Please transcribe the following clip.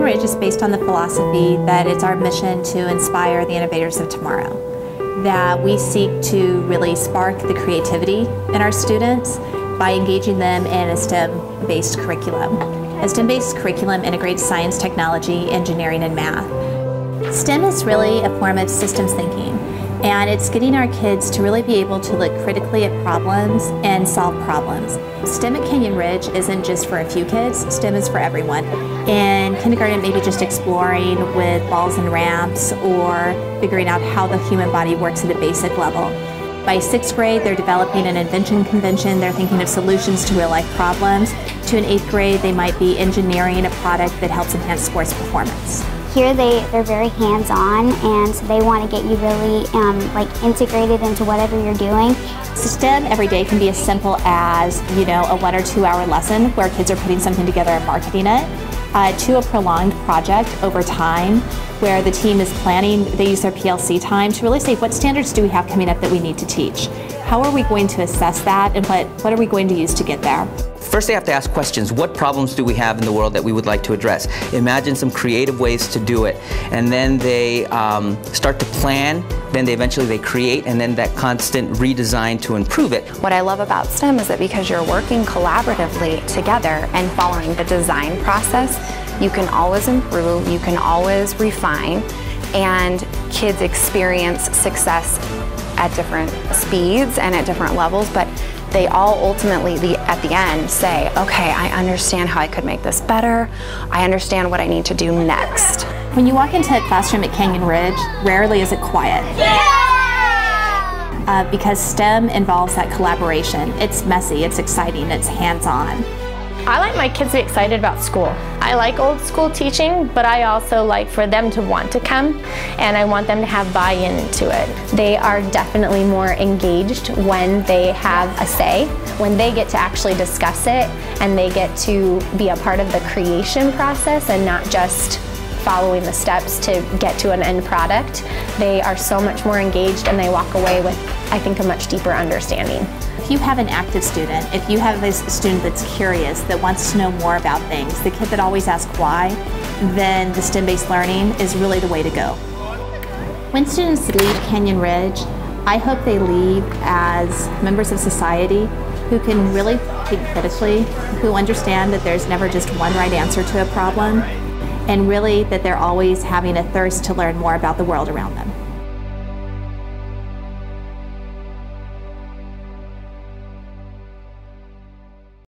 Ridge is based on the philosophy that it's our mission to inspire the innovators of tomorrow. That we seek to really spark the creativity in our students by engaging them in a STEM based curriculum. A STEM based curriculum integrates science, technology, engineering, and math. STEM is really a form of systems thinking and it's getting our kids to really be able to look critically at problems and solve problems. STEM at Canyon Ridge isn't just for a few kids, STEM is for everyone. In kindergarten, maybe just exploring with balls and ramps or figuring out how the human body works at a basic level. By sixth grade, they're developing an invention convention. They're thinking of solutions to real life problems. To an eighth grade, they might be engineering a product that helps enhance sports performance. Here they, they're very hands-on and they want to get you really um, like integrated into whatever you're doing. STEM every day can be as simple as, you know, a one or two hour lesson where kids are putting something together and marketing it, uh, to a prolonged project over time where the team is planning, they use their PLC time to really say what standards do we have coming up that we need to teach? How are we going to assess that and what, what are we going to use to get there? First, they have to ask questions. What problems do we have in the world that we would like to address? Imagine some creative ways to do it. And then they um, start to plan, then they eventually they create, and then that constant redesign to improve it. What I love about STEM is that because you're working collaboratively together and following the design process, you can always improve, you can always refine, and kids experience success at different speeds and at different levels, but they all ultimately, the, at the end, say, okay, I understand how I could make this better. I understand what I need to do next. When you walk into a classroom at Canyon Ridge, rarely is it quiet. Yeah! Uh, because STEM involves that collaboration. It's messy, it's exciting, it's hands-on. I like my kids to be excited about school. I like old school teaching, but I also like for them to want to come and I want them to have buy-in to it. They are definitely more engaged when they have a say, when they get to actually discuss it and they get to be a part of the creation process and not just following the steps to get to an end product. They are so much more engaged and they walk away with, I think, a much deeper understanding. If you have an active student, if you have a student that's curious, that wants to know more about things, the kid that always asks why, then the STEM-based learning is really the way to go. When students leave Canyon Ridge, I hope they leave as members of society who can really think critically, who understand that there's never just one right answer to a problem, and really that they're always having a thirst to learn more about the world around them.